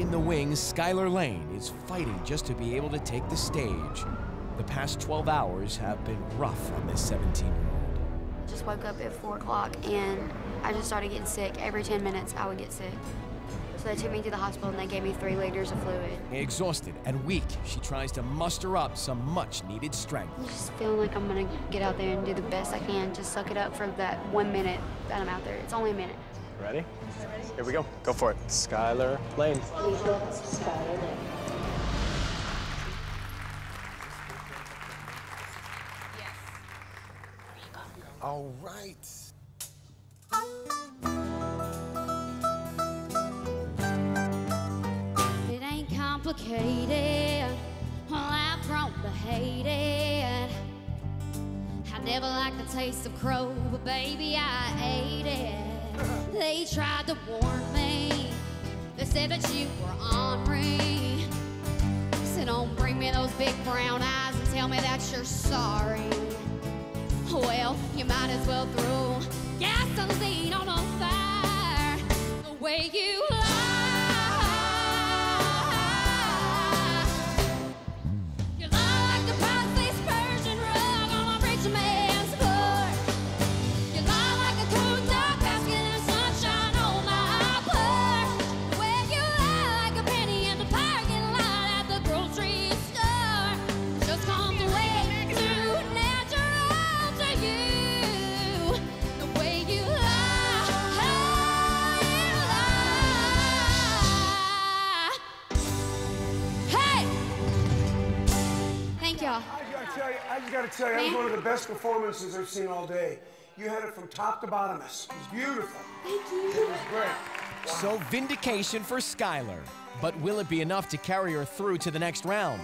In the wings, Skylar Laine is fighting just to be able to take the stage. The past 12 hours have been rough on this 17 year old. I just woke up at 4 o'clock and I just started getting sick. Every 10 minutes, I would get sick. So they took me to the hospital and they gave me three liters of fluid. Exhausted and weak, she tries to muster up some much needed strength. I'm just feeling like I'm gonna get out there and do the best I can. Just suck it up for that one minute that I'm out there. It's only a minute. Ready? Here we go. Go for it. Skylar Laine. All right. It ain't complicated. Well, I've grown to hate it. I never liked the taste of crow, but baby, I ate it. They tried to warn me. They said that you were ornery. Said, don't bring me those big brown eyes and tell me that you're sorry. Well, you might as well throw gasoline on Thank y'all. I gotta tell you, I just gotta tell you, that was one of the best performances I've seen all day. You had it from top to bottom. It was beautiful. Thank you. It was great. So, vindication for Skylar. But will it be enough to carry her through to the next round?